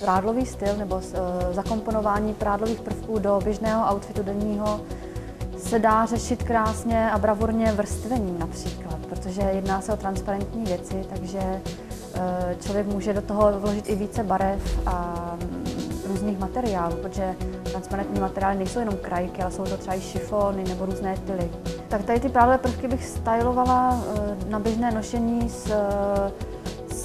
Prádlový styl nebo eh, zakomponování prádlových prvků do běžného outfitu denního se dá řešit krásně a bravurně vrstvením například, protože jedná se o transparentní věci, takže eh, člověk může do toho vložit i více barev a mm, různých materiálů, protože transparentní materiály nejsou jenom krajky, ale jsou to třeba i šifony nebo různé tyly. Tak tady ty prádlové prvky bych stylovala eh, na běžné nošení s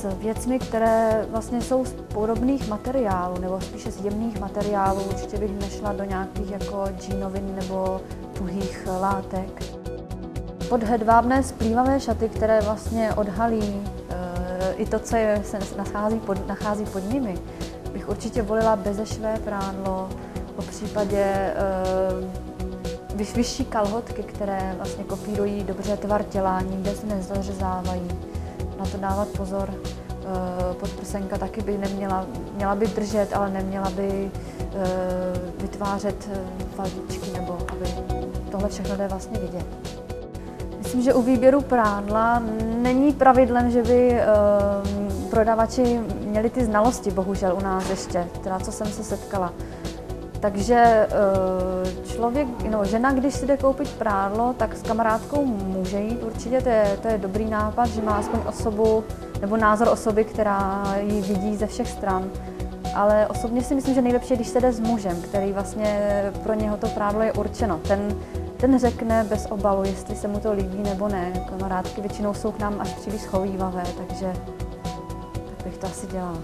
věcmi, které vlastně jsou z podobných materiálů, nebo spíše z jemných materiálů. Určitě bych nešla do nějakých jako džínovin nebo tuhých látek. Pod hedvábné splývavé šaty, které vlastně odhalí e, i to, co je, se nachází pod, nachází pod nimi, bych určitě volila bezešvé prádlo, po případě e, vyšší kalhotky, které vlastně kopírují dobře tvar těla, nikde se nezařezávají na to dávat pozor. Eh, podprsenka taky by neměla, měla by držet, ale neměla by eh, vytvářet eh, nebo aby tohle všechno jde vlastně vidět. Myslím, že u výběru prádla není pravidlem, že by prodavači měli ty znalosti, bohužel u nás ještě, teda co jsem se setkala. Takže člověk, no, žena, když si jde koupit prádlo, tak s kamarádkou může jít určitě, to je, to je dobrý nápad, že má aspoň osobu nebo názor osoby, která ji vidí ze všech stran. Ale osobně si myslím, že nejlepší je, když se jde s mužem, který vlastně pro něho to prádlo je určeno. Ten, ten řekne bez obalu, jestli se mu to líbí nebo ne. Kamarádky většinou jsou k nám až příliš schovývavé, takže tak bych to asi dělala.